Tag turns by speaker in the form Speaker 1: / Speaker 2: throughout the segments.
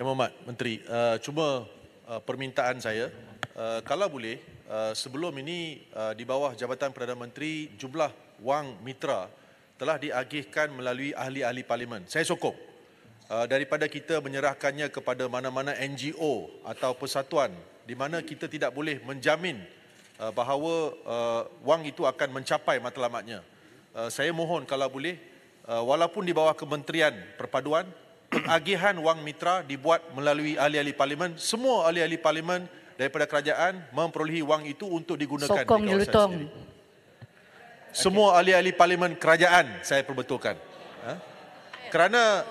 Speaker 1: Yang Mohd Menteri, uh, cuma uh, permintaan saya, uh, kalau boleh, uh, sebelum ini uh, di bawah Jabatan Perdana Menteri, jumlah wang mitra telah diagihkan melalui ahli-ahli parlimen. Saya sokong uh, daripada kita menyerahkannya kepada mana-mana NGO atau persatuan di mana kita tidak boleh menjamin uh, bahawa uh, wang itu akan mencapai matlamatnya. Uh, saya mohon kalau boleh, uh, walaupun di bawah Kementerian Perpaduan, pengagihan wang mitra dibuat melalui ahli-ahli parlimen. Semua ahli-ahli parlimen daripada kerajaan memperolehi wang itu untuk digunakan
Speaker 2: Sokong
Speaker 1: di kawasan sendiri. Semua ahli-ahli parlimen kerajaan saya perbetulkan. Ha? Kerana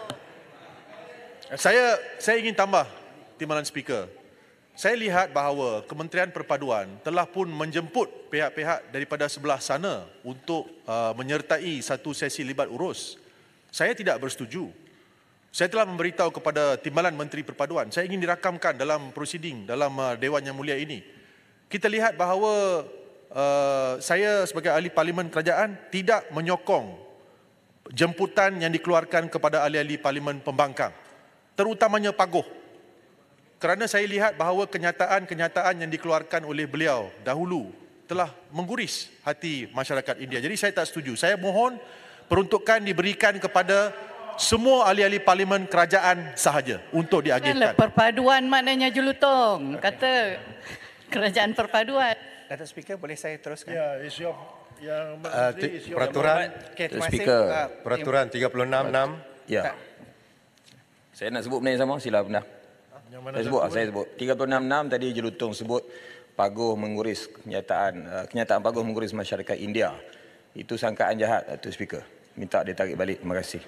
Speaker 1: saya saya ingin tambah Timbalan Speaker. Saya lihat bahawa Kementerian Perpaduan telah pun menjemput pihak-pihak daripada sebelah sana untuk uh, menyertai satu sesi libat urus. Saya tidak bersetuju. Saya telah memberitahu kepada Timbalan Menteri Perpaduan, saya ingin dirakamkan dalam prosiding dalam uh, Dewan Yang Mulia ini. Kita lihat bahawa uh, saya sebagai ahli parlimen kerajaan tidak menyokong jemputan yang dikeluarkan kepada ahli-ahli parlimen pembangkang, terutamanya Pagoh. Kerana saya lihat bahawa kenyataan-kenyataan yang dikeluarkan oleh beliau dahulu telah mengguris hati masyarakat India. Jadi saya tak setuju. Saya mohon peruntukan diberikan kepada semua ahli-ahli parlimen kerajaan sahaja untuk diagihkan.
Speaker 2: perpaduan maknanya Jelutong. Kata kerajaan perpaduan.
Speaker 3: Datuk Speaker, boleh saya teruskan?
Speaker 4: Ya, is your yang
Speaker 5: Uh,
Speaker 4: your
Speaker 5: peraturan
Speaker 3: Okey, terima kasih.
Speaker 5: Speaker,
Speaker 3: Ah,
Speaker 5: peraturan 366
Speaker 6: Ya. Saya nak sebut benda yang sama, sila
Speaker 4: yang mana
Speaker 6: Saya sebut, saya sebut. 366 tadi Jelutong sebut Pagoh menguris kenyataan uh, kenyataan Pagoh menguris masyarakat India. Itu sangkaan jahat Datuk Speaker. Minta dia tarik balik. Terima kasih.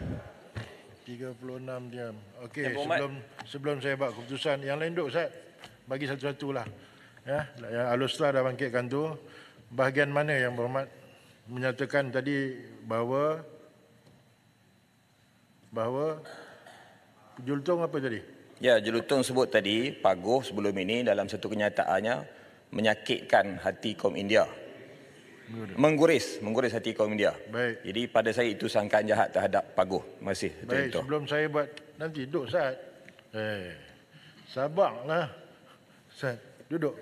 Speaker 4: 36 diam. Okey,
Speaker 6: berhormat.
Speaker 4: sebelum sebelum saya buat keputusan yang lain duk Ustaz. Bagi satu-satu lah. Ya, yang Alustra dah bangkitkan tu. Bahagian mana yang berhormat menyatakan tadi bahawa bahawa Jultong apa tadi?
Speaker 6: Ya, Jelutong sebut tadi Pagoh sebelum ini dalam satu kenyataannya menyakitkan hati kaum India. Mengguris, mengguris hati kaum India.
Speaker 4: Baik.
Speaker 6: Jadi pada saya itu sangkaan jahat terhadap Pagoh. Terima kasih.
Speaker 4: Baik,
Speaker 6: Jelutong.
Speaker 4: sebelum saya buat nanti duduk Ustaz. Eh, sabarlah. Ustaz, duduk.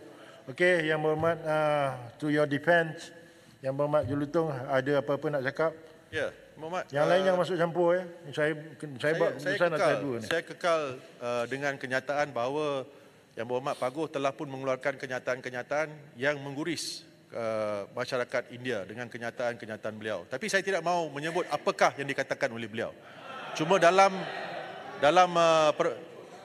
Speaker 4: Okey, yang berhormat uh, to your defense. Yang berhormat Julutong ada apa-apa nak cakap?
Speaker 1: Ya, Muhammad.
Speaker 4: Yang
Speaker 1: uh,
Speaker 4: lain jangan masuk campur ya. Saya saya, buat
Speaker 1: saya
Speaker 4: keputusan
Speaker 1: kekal,
Speaker 4: atas dua ni.
Speaker 1: Saya kekal uh, dengan kenyataan bahawa Yang Berhormat Pagoh telah pun mengeluarkan kenyataan-kenyataan yang mengguris uh, masyarakat India dengan kenyataan-kenyataan beliau. Tapi saya tidak mahu menyebut apakah yang dikatakan oleh beliau. Cuma dalam dalam uh, per,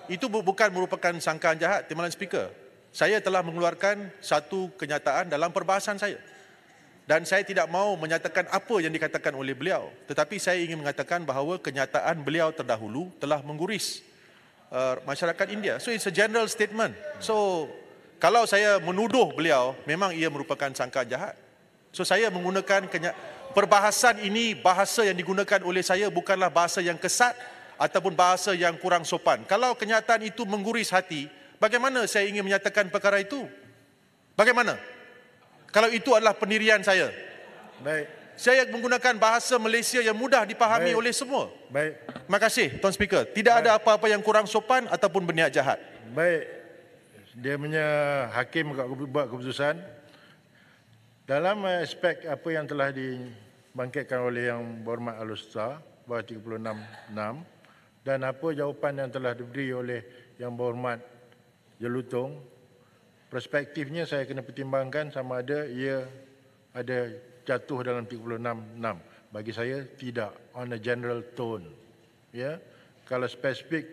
Speaker 1: itu bu- bukan merupakan sangkaan jahat Timbalan Speaker. Saya telah mengeluarkan satu kenyataan dalam perbahasan saya dan saya tidak mahu menyatakan apa yang dikatakan oleh beliau tetapi saya ingin mengatakan bahawa kenyataan beliau terdahulu telah mengguris uh, masyarakat India so it's a general statement so kalau saya menuduh beliau memang ia merupakan sangkaan jahat so saya menggunakan kenya- perbahasan ini bahasa yang digunakan oleh saya bukanlah bahasa yang kesat ataupun bahasa yang kurang sopan kalau kenyataan itu mengguris hati bagaimana saya ingin menyatakan perkara itu bagaimana kalau itu adalah pendirian saya.
Speaker 4: Baik.
Speaker 1: Saya menggunakan bahasa Malaysia yang mudah dipahami
Speaker 4: Baik.
Speaker 1: oleh semua.
Speaker 4: Baik.
Speaker 1: Terima kasih Tuan Speaker. Tidak ada apa-apa yang kurang sopan ataupun berniat jahat.
Speaker 4: Baik. Dia punya hakim buat kepu- buat keputusan. Dalam eh, aspek apa yang telah dibangkitkan oleh yang berhormat Alustra bawah 366 dan apa jawapan yang telah diberi oleh yang berhormat Jelutong perspektifnya saya kena pertimbangkan sama ada ia ada jatuh dalam 366 bagi saya tidak. On a general tone. Ya? Kalau spesifik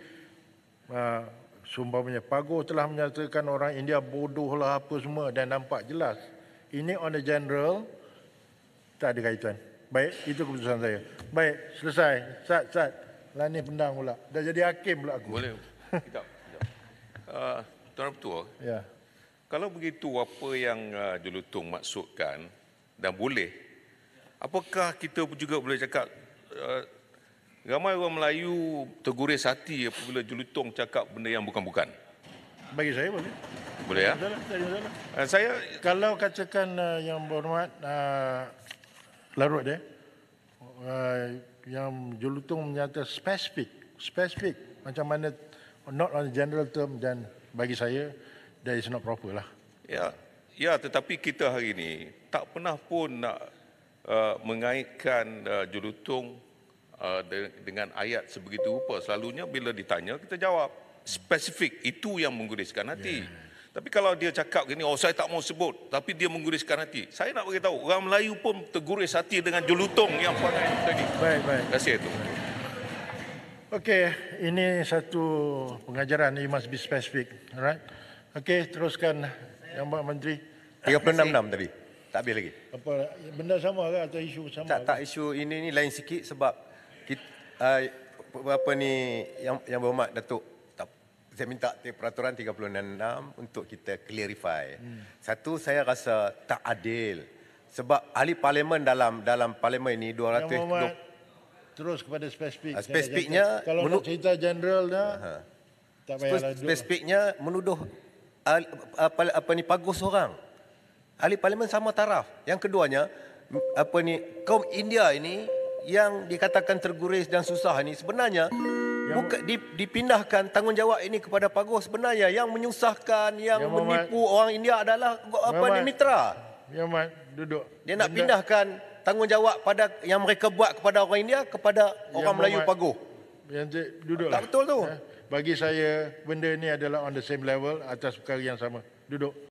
Speaker 4: uh, sumpamanya Pago telah menyatakan orang India bodoh lah apa semua. Dan nampak jelas ini on a general. Tak ada kaitan. Baik itu keputusan saya. Baik selesai. Sat sat. Lani pendang pula. Dah jadi hakim pula aku.
Speaker 7: Boleh. Sekejap. sekejap. Uh, Tuan Ketua,
Speaker 4: ya.
Speaker 7: kalau begitu apa yang uh, Jelutong maksudkan dan boleh, apakah kita juga boleh cakap uh, ramai orang Melayu terguris hati apabila Jelutong cakap benda yang bukan-bukan?
Speaker 4: bagi saya boleh
Speaker 7: Boleh ya?
Speaker 4: tak ada
Speaker 7: Uh, saya
Speaker 4: Kalau katakan uh, yang berhormat uh, larut dia, uh, yang Jelutong menyata spesifik, spesifik macam mana not on general term dan bagi saya that is not proper lah.
Speaker 7: Ya, ya tetapi kita hari ini tak pernah pun nak uh, mengaitkan uh, julutong uh, de- dengan ayat sebegitu rupa. Selalunya bila ditanya kita jawab spesifik itu yang mengguriskan hati. Yeah. Tapi kalau dia cakap gini, oh saya tak mau sebut, tapi dia mengguriskan hati. Saya nak beritahu, orang Melayu pun terguris hati dengan julutong yang pakai tadi.
Speaker 4: Baik, baik.
Speaker 7: Terima kasih itu.
Speaker 4: Okey, ini satu pengajaran. You must be specific. Alright. Okey, teruskan Yang Pak Menteri.
Speaker 5: 36-6 tadi. Tak habis lagi.
Speaker 4: Apa benda sama ke atau isu sama?
Speaker 5: Tak, tak isu ini ni lain sikit sebab kita, uh, apa ni yang yang berhormat Datuk saya minta peraturan 36 untuk kita clarify. Hmm. Satu saya rasa tak adil sebab ahli parlimen dalam dalam parlimen ini
Speaker 4: Yang Muhammad
Speaker 5: 220
Speaker 4: terus kepada spesifik.
Speaker 5: Ah, spesifiknya,
Speaker 4: kalau nak cerita general dah tak payahlah
Speaker 5: spesifiknya menuduh ahli- apa, apa ni pagus orang. Ahli parlimen sama taraf. Yang keduanya apa ni kaum India ini yang dikatakan terguris dan susah ini sebenarnya bukan di, dipindahkan tanggungjawab ini kepada pagus sebenarnya yang menyusahkan yang
Speaker 4: Yang Muhammad-
Speaker 5: menipu orang India adalah apa ni
Speaker 4: Muhammad-
Speaker 5: mitra.
Speaker 4: Yang Muhammad duduk.
Speaker 5: Dia nak pindahkan tanggungjawab pada yang mereka buat kepada orang India kepada orang Melayu
Speaker 4: Muhammad-
Speaker 5: paguh.
Speaker 4: Yang tu duduk
Speaker 5: Tak betul tu.
Speaker 4: Bagi saya benda ni adalah on the same level atas perkara yang sama. Duduk.